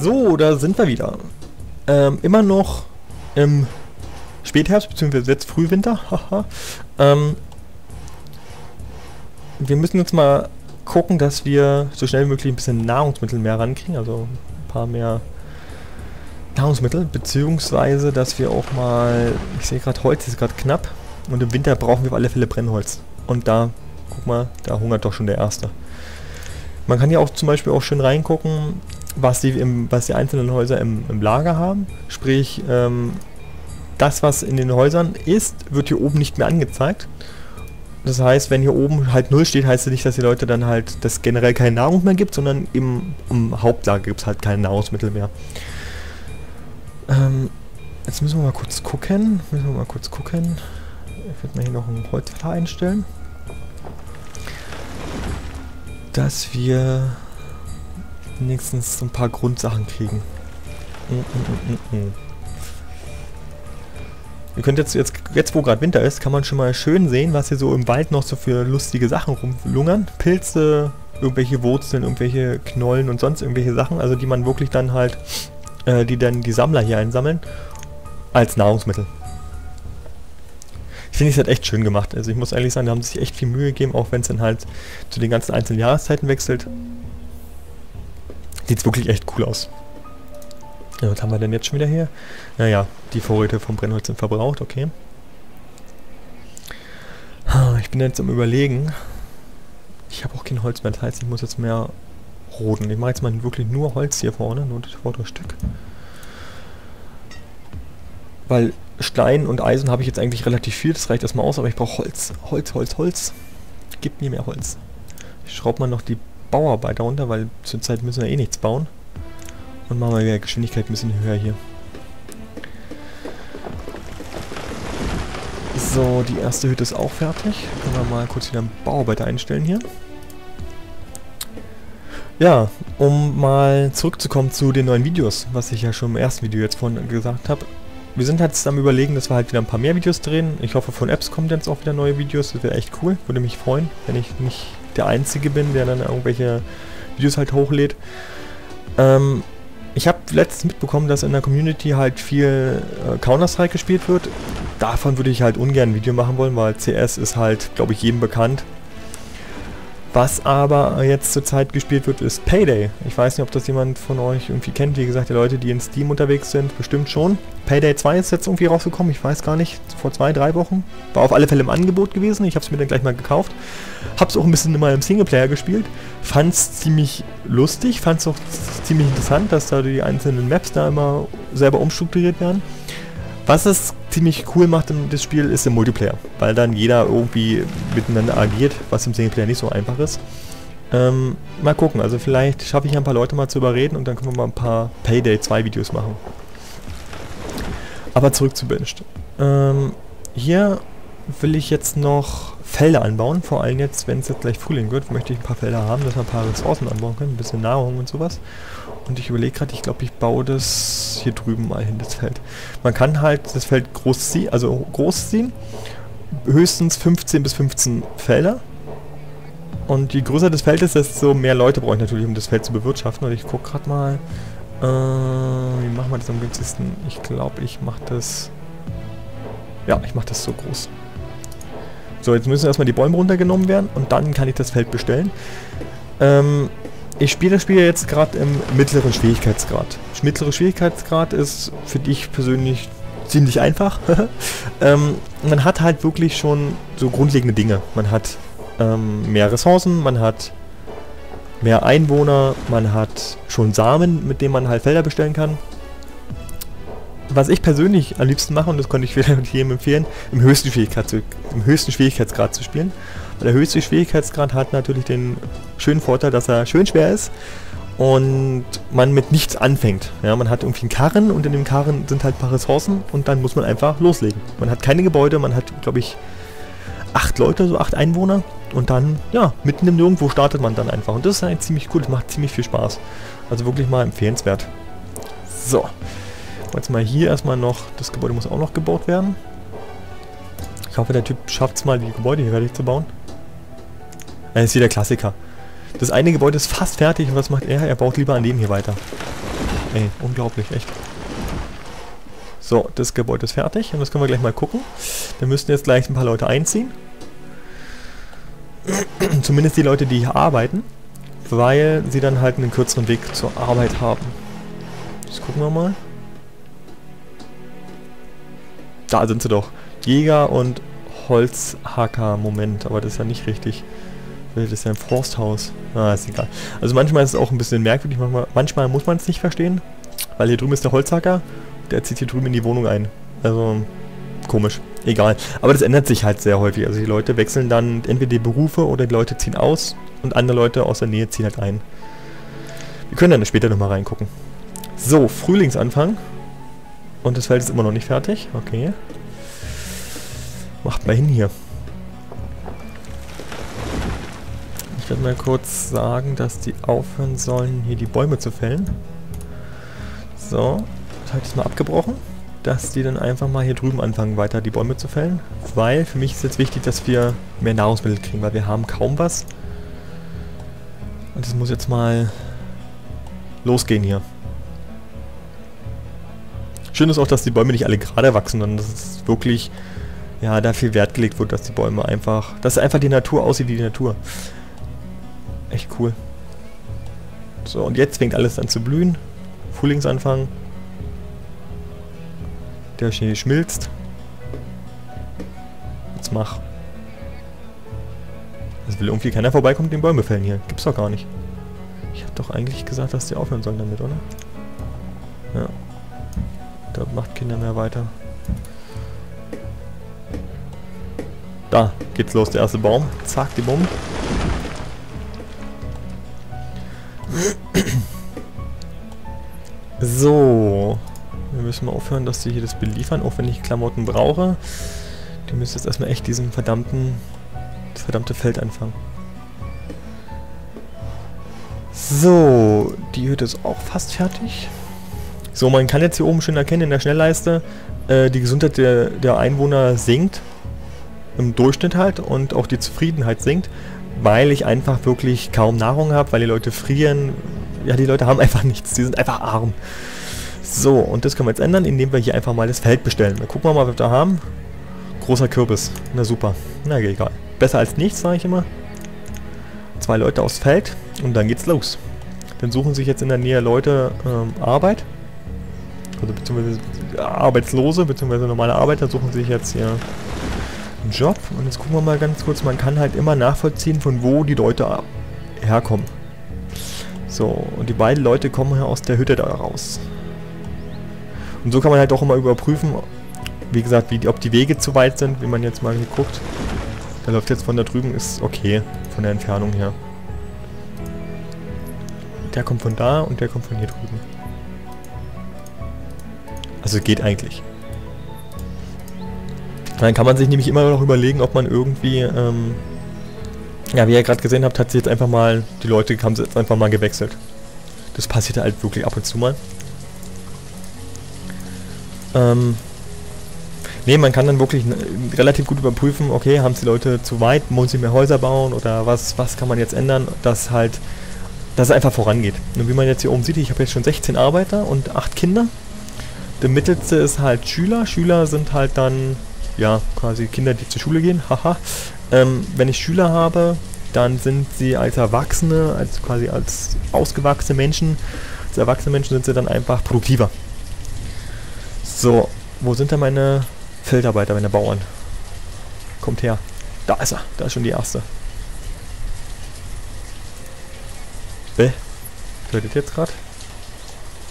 So, da sind wir wieder. Ähm, immer noch im Spätherbst, beziehungsweise jetzt Frühwinter. Haha. ähm, wir müssen jetzt mal gucken, dass wir so schnell wie möglich ein bisschen Nahrungsmittel mehr rankriegen, also ein paar mehr Nahrungsmittel, beziehungsweise dass wir auch mal, ich sehe gerade Holz ist gerade knapp und im Winter brauchen wir auf alle Fälle Brennholz. Und da, guck mal, da hungert doch schon der Erste. Man kann ja auch zum Beispiel auch schön reingucken, was die, im, was die einzelnen Häuser im, im Lager haben. Sprich, ähm, das, was in den Häusern ist, wird hier oben nicht mehr angezeigt. Das heißt, wenn hier oben halt 0 steht, heißt das nicht, dass die Leute dann halt, dass generell keine Nahrung mehr gibt, sondern im, im Hauptlager gibt es halt keine Nahrungsmittel mehr. Ähm, jetzt müssen wir mal kurz gucken. Müssen wir mal kurz gucken. Ich werde mal hier noch einen Holzfäller einstellen. Dass wir wenigstens so ein paar Grundsachen kriegen. Mm, mm, mm, Ihr könnt jetzt, jetzt, jetzt wo gerade Winter ist, kann man schon mal schön sehen, was hier so im Wald noch so für lustige Sachen rumlungern. Pilze, irgendwelche Wurzeln, irgendwelche Knollen und sonst irgendwelche Sachen, also die man wirklich dann halt, äh, die dann die Sammler hier einsammeln, als Nahrungsmittel. Ich finde es halt echt schön gemacht. Also ich muss ehrlich sagen, da haben sie sich echt viel Mühe gegeben, auch wenn es dann halt zu den ganzen einzelnen Jahreszeiten wechselt. Sieht wirklich echt cool aus. Ja, was haben wir denn jetzt schon wieder hier? Naja, die Vorräte vom Brennholz sind verbraucht, okay. Ich bin jetzt am überlegen. Ich habe auch kein Holz mehr, das heißt, ich muss jetzt mehr roden. Ich mache jetzt mal wirklich nur Holz hier vorne, nur das vordere Stück. Weil Stein und Eisen habe ich jetzt eigentlich relativ viel, das reicht erstmal aus, aber ich brauche Holz. Holz, Holz, Holz. Gib mir mehr Holz. Ich schraube mal noch die Bauarbeiter runter, weil zurzeit müssen wir eh nichts bauen. Und machen wir die Geschwindigkeit ein bisschen höher hier. So, die erste Hütte ist auch fertig. Können wir mal kurz wieder einen Bauarbeiter einstellen hier. Ja, um mal zurückzukommen zu den neuen Videos, was ich ja schon im ersten Video jetzt vorhin gesagt habe. Wir sind jetzt am überlegen, dass wir halt wieder ein paar mehr Videos drehen. Ich hoffe, von Apps kommen jetzt auch wieder neue Videos. Das wäre echt cool. Würde mich freuen, wenn ich nicht der Einzige bin, der dann irgendwelche Videos halt hochlädt. Ähm, ich habe letztens mitbekommen, dass in der Community halt viel äh, Counter-Strike gespielt wird. Davon würde ich halt ungern ein Video machen wollen, weil CS ist halt, glaube ich, jedem bekannt. Was aber jetzt zurzeit gespielt wird, ist Payday. Ich weiß nicht, ob das jemand von euch irgendwie kennt. Wie gesagt, die Leute, die in Steam unterwegs sind, bestimmt schon. Payday 2 ist jetzt irgendwie rausgekommen. Ich weiß gar nicht. Vor zwei, drei Wochen. War auf alle Fälle im Angebot gewesen. Ich habe es mir dann gleich mal gekauft. Hab's auch ein bisschen immer im Singleplayer gespielt. Fand's ziemlich lustig. Fand's auch ziemlich interessant, dass da die einzelnen Maps da immer selber umstrukturiert werden. Was es ziemlich cool macht das Spiel ist im Multiplayer, weil dann jeder irgendwie miteinander agiert, was im Singleplayer nicht so einfach ist. Ähm, mal gucken, also vielleicht schaffe ich ein paar Leute mal zu überreden und dann können wir mal ein paar Payday 2 Videos machen. Aber zurück zu Binged. Ähm, hier will ich jetzt noch Felder anbauen, vor allem jetzt, wenn es jetzt gleich Frühling wird, möchte ich ein paar Felder haben, dass wir ein paar Ressourcen anbauen können, ein bisschen Nahrung und sowas. Und ich überlege gerade, ich glaube, ich baue das hier drüben mal hin, das Feld. Man kann halt das Feld groß ziehen, also groß ziehen. Höchstens 15 bis 15 Felder. Und je größer das Feld ist, desto mehr Leute brauche ich natürlich, um das Feld zu bewirtschaften. Und ich gucke gerade mal, äh, wie machen wir das am günstigsten? Ich glaube, ich mache das... Ja, ich mache das so groß. So, jetzt müssen erstmal die Bäume runtergenommen werden und dann kann ich das Feld bestellen. Ähm, ich spiele das Spiel jetzt gerade im mittleren Schwierigkeitsgrad. Mittlerer Schwierigkeitsgrad ist für dich persönlich ziemlich einfach. ähm, man hat halt wirklich schon so grundlegende Dinge. Man hat ähm, mehr Ressourcen, man hat mehr Einwohner, man hat schon Samen, mit denen man halt Felder bestellen kann. Was ich persönlich am liebsten mache, und das konnte ich jedem empfehlen, im höchsten, im höchsten Schwierigkeitsgrad zu spielen. Der höchste Schwierigkeitsgrad hat natürlich den schönen Vorteil, dass er schön schwer ist und man mit nichts anfängt. Ja, man hat irgendwie einen Karren und in dem Karren sind halt ein paar Ressourcen und dann muss man einfach loslegen. Man hat keine Gebäude, man hat, glaube ich, acht Leute, so acht Einwohner und dann, ja, mitten im Nirgendwo startet man dann einfach. Und das ist halt ziemlich cool, das macht ziemlich viel Spaß. Also wirklich mal empfehlenswert. So. Jetzt mal hier erstmal noch, das Gebäude muss auch noch gebaut werden. Ich hoffe, der Typ schafft es mal, die Gebäude hier fertig zu bauen. Er ist hier der Klassiker. Das eine Gebäude ist fast fertig und was macht er? Er baut lieber an dem hier weiter. ey. Unglaublich, echt. So, das Gebäude ist fertig und das können wir gleich mal gucken. Da müssten jetzt gleich ein paar Leute einziehen. Zumindest die Leute, die hier arbeiten, weil sie dann halt einen kürzeren Weg zur Arbeit haben. Das gucken wir mal. Da sind sie doch. Jäger und Holzhacker. Moment, aber das ist ja nicht richtig. Das ist ja ein Forsthaus. Ah, ist egal. Also manchmal ist es auch ein bisschen merkwürdig. Manchmal, manchmal muss man es nicht verstehen. Weil hier drüben ist der Holzhacker. Der zieht hier drüben in die Wohnung ein. Also komisch. Egal. Aber das ändert sich halt sehr häufig. Also die Leute wechseln dann entweder die Berufe oder die Leute ziehen aus und andere Leute aus der Nähe ziehen halt ein. Wir können dann später nochmal reingucken. So, Frühlingsanfang. Und das Feld ist immer noch nicht fertig. Okay. Macht mal hin hier. Ich werde mal kurz sagen, dass die aufhören sollen, hier die Bäume zu fällen. So, das habe ich jetzt mal abgebrochen dass die dann einfach mal hier drüben anfangen, weiter die Bäume zu fällen. Weil für mich ist jetzt wichtig, dass wir mehr Nahrungsmittel kriegen, weil wir haben kaum was. Und das muss jetzt mal losgehen hier. Schön ist auch, dass die Bäume nicht alle gerade wachsen, sondern dass es wirklich, ja, da viel Wert gelegt wird, dass die Bäume einfach, dass einfach die Natur aussieht wie die Natur. Echt cool. So, und jetzt fängt alles an zu blühen. Frühlingsanfang. Der Schnee schmilzt. Jetzt mach. Es will irgendwie keiner vorbeikommen den Bäume fällen hier. Gibt's doch gar nicht. Ich hab doch eigentlich gesagt, dass die aufhören sollen damit, oder? Ja. Da macht Kinder mehr weiter. Da geht's los, der erste Baum. Zack, die Bombe. So. Wir müssen mal aufhören, dass sie hier das beliefern, auch wenn ich Klamotten brauche. Die müssen jetzt erstmal echt diesen verdammten, das verdammte Feld anfangen. So, die Hütte ist auch fast fertig. So, man kann jetzt hier oben schön erkennen in der Schnellleiste, äh, die Gesundheit der, der Einwohner sinkt. Im Durchschnitt halt und auch die Zufriedenheit sinkt, weil ich einfach wirklich kaum Nahrung habe, weil die Leute frieren. Ja, die Leute haben einfach nichts, die sind einfach arm. So, und das können wir jetzt ändern, indem wir hier einfach mal das Feld bestellen. Dann gucken wir mal, was wir da haben. Großer Kürbis. Na super. Na egal. Besser als nichts, sage ich immer. Zwei Leute aufs Feld und dann geht's los. Dann suchen sich jetzt in der Nähe Leute ähm, Arbeit. Also beziehungsweise Arbeitslose, beziehungsweise normale Arbeiter suchen sich jetzt hier einen Job. Und jetzt gucken wir mal ganz kurz, man kann halt immer nachvollziehen, von wo die Leute herkommen. So, und die beiden Leute kommen hier aus der Hütte da raus. Und so kann man halt auch immer überprüfen, wie gesagt, wie, ob die Wege zu weit sind, wie man jetzt mal hier guckt. Der läuft jetzt von da drüben, ist okay, von der Entfernung her. Der kommt von da und der kommt von hier drüben. Also geht eigentlich. Dann kann man sich nämlich immer noch überlegen, ob man irgendwie, ähm, ja, wie ihr gerade gesehen habt, hat sich jetzt einfach mal, die Leute haben jetzt einfach mal gewechselt. Das passiert halt wirklich ab und zu mal. Ähm, nee, man kann dann wirklich relativ gut überprüfen, okay, haben die Leute zu weit, muss sie mehr Häuser bauen oder was, was kann man jetzt ändern, dass halt, dass es einfach vorangeht. Und wie man jetzt hier oben sieht, ich habe jetzt schon 16 Arbeiter und 8 Kinder. Der mittelste ist halt Schüler. Schüler sind halt dann, ja, quasi Kinder, die zur Schule gehen, haha. Ähm, wenn ich Schüler habe, dann sind sie als Erwachsene, als quasi als ausgewachsene Menschen, als erwachsene Menschen sind sie dann einfach produktiver. So, wo sind denn meine Feldarbeiter, meine Bauern? Kommt her. Da ist er. Da ist schon die erste. Äh, ihr jetzt gerade?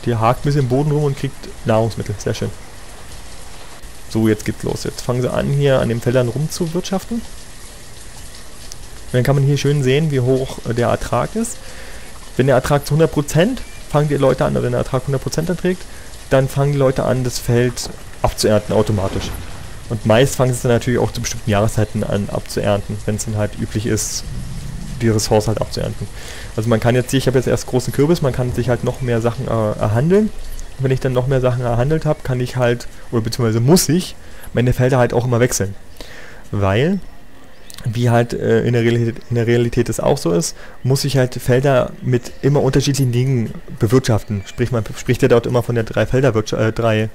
Die hakt ein bisschen im Boden rum und kriegt Nahrungsmittel. Sehr schön. So, jetzt geht's los. Jetzt fangen sie an, hier an den Feldern rumzuwirtschaften. Und dann kann man hier schön sehen, wie hoch der Ertrag ist. Wenn der Ertrag zu 100%, fangen die Leute an, oder wenn der Ertrag 100% erträgt, dann fangen die Leute an, das Feld abzuernten automatisch. Und meist fangen sie dann natürlich auch zu bestimmten Jahreszeiten an abzuernten, wenn es dann halt üblich ist, die Ressource halt abzuernten. Also man kann jetzt, ich habe jetzt erst großen Kürbis, man kann sich halt noch mehr Sachen äh, erhandeln. Und wenn ich dann noch mehr Sachen erhandelt habe, kann ich halt, oder beziehungsweise muss ich, meine Felder halt auch immer wechseln. Weil wie halt äh, in, der Realität, in der Realität es auch so ist, muss ich halt Felder mit immer unterschiedlichen Dingen bewirtschaften. Sprich, man spricht ja dort immer von der drei Felderwirtschaft, äh, drei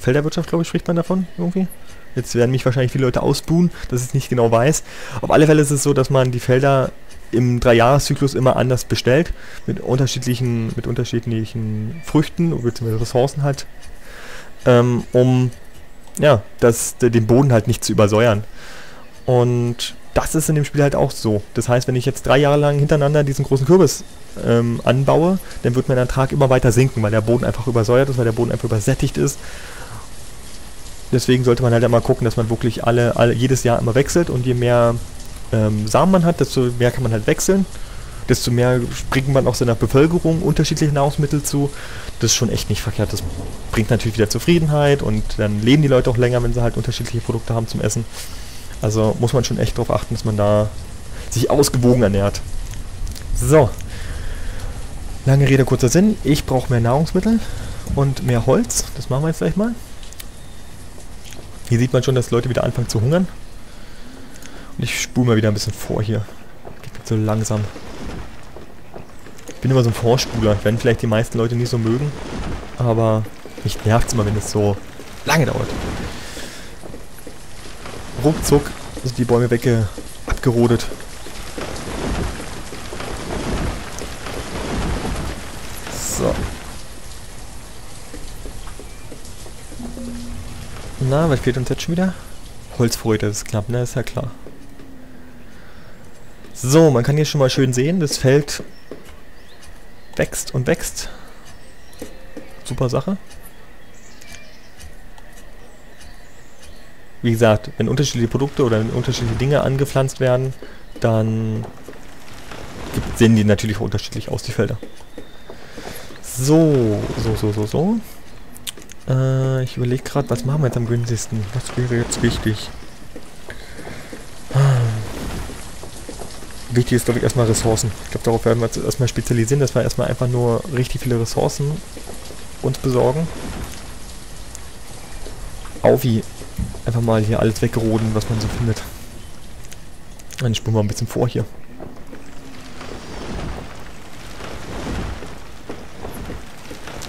Felderwirtschaft, glaube ich, spricht man davon irgendwie. Jetzt werden mich wahrscheinlich viele Leute ausbuhen, dass ich es nicht genau weiß. Auf alle Fälle ist es so, dass man die Felder im Dreijahreszyklus immer anders bestellt, mit unterschiedlichen, mit unterschiedlichen Früchten bzw. Ressourcen halt, ähm, um ja, das, den Boden halt nicht zu übersäuern. Und das ist in dem Spiel halt auch so. Das heißt, wenn ich jetzt drei Jahre lang hintereinander diesen großen Kürbis ähm, anbaue, dann wird mein Ertrag immer weiter sinken, weil der Boden einfach übersäuert ist, weil der Boden einfach übersättigt ist. Deswegen sollte man halt immer gucken, dass man wirklich alle, alle jedes Jahr immer wechselt und je mehr ähm, Samen man hat, desto mehr kann man halt wechseln. Desto mehr bringt man auch seiner Bevölkerung unterschiedliche Nahrungsmittel zu. Das ist schon echt nicht verkehrt. Das bringt natürlich wieder Zufriedenheit und dann leben die Leute auch länger, wenn sie halt unterschiedliche Produkte haben zum Essen. Also muss man schon echt darauf achten, dass man da sich ausgewogen ernährt. So. Lange Rede, kurzer Sinn. Ich brauche mehr Nahrungsmittel und mehr Holz. Das machen wir jetzt gleich mal. Hier sieht man schon, dass Leute wieder anfangen zu hungern. Ich spule mal wieder ein bisschen vor hier. Geht so langsam. Ich bin immer so ein Vorspuler. Werden vielleicht die meisten Leute nicht so mögen. Aber mich es immer, wenn es so lange dauert ruckzuck sind die Bäume wegge abgerodet. So. Na, was fehlt uns jetzt schon wieder? Holzfreude, ist knapp, ne? Ist ja klar. So, man kann hier schon mal schön sehen, das Feld wächst und wächst. Super Sache. wie gesagt, wenn unterschiedliche Produkte oder unterschiedliche Dinge angepflanzt werden, dann sehen die natürlich unterschiedlich aus, die Felder. So, so, so, so, so. Äh, ich überlege gerade, was machen wir jetzt am günstigsten? Was wäre jetzt wichtig? Wichtig ist, glaube ich, erstmal Ressourcen. Ich glaube, darauf werden wir jetzt erstmal spezialisieren, dass wir erstmal einfach nur richtig viele Ressourcen uns besorgen. Aufi, Einfach mal hier alles wegroden, was man so findet. Dann spulen wir ein bisschen vor hier.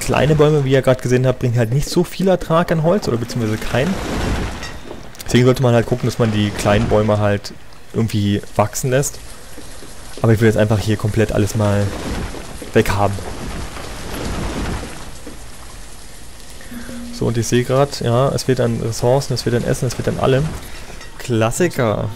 Kleine Bäume, wie ihr gerade gesehen habt, bringen halt nicht so viel Ertrag an Holz oder beziehungsweise keinen. Deswegen sollte man halt gucken, dass man die kleinen Bäume halt irgendwie wachsen lässt. Aber ich will jetzt einfach hier komplett alles mal weghaben. So, und ich sehe gerade, ja, es wird an Ressourcen, es wird an Essen, es wird an allem. Klassiker.